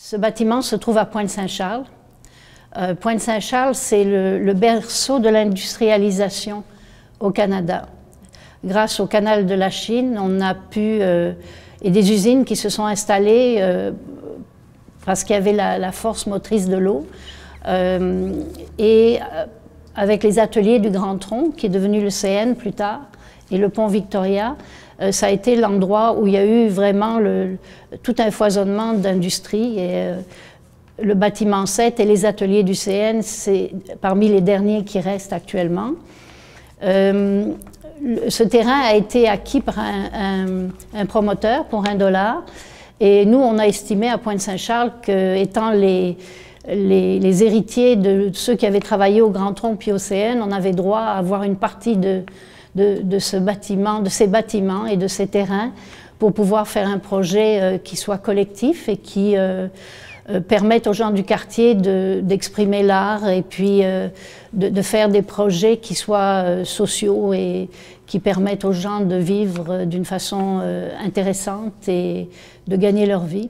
Ce bâtiment se trouve à Pointe-Saint-Charles. Euh, Pointe-Saint-Charles, c'est le, berceau de l'industrialisation au Canada. Grâce au canal de la Chine, on a pu, euh, et des usines qui se sont installées euh, parce qu'il y avait la, force motrice de l'eau, et avec les ateliers du Grand Tronc, qui est devenu le CN plus tard, et le pont Victoria, ça a été l'endroit où il y a eu vraiment tout un foisonnement d'industrie. Et le bâtiment 7 et les ateliers du CN, c'est parmi les derniers qui restent actuellement. Euh, ce terrain a été acquis par un, promoteur pour un dollar. Et nous, on a estimé à Pointe-Saint-Charles qu'étant les, héritiers de ceux qui avaient travaillé au Grand Tronc puis au CN, on avait droit à avoir une partie de, de, ce bâtiment, de ces bâtiments et de ces terrains pour pouvoir faire un projet euh, qui soit collectif et qui euh, euh, permettre aux gens du quartier d'exprimer l'art et puis de, faire des projets qui soient sociaux et qui permettent aux gens de vivre d'une façon intéressante et de gagner leur vie.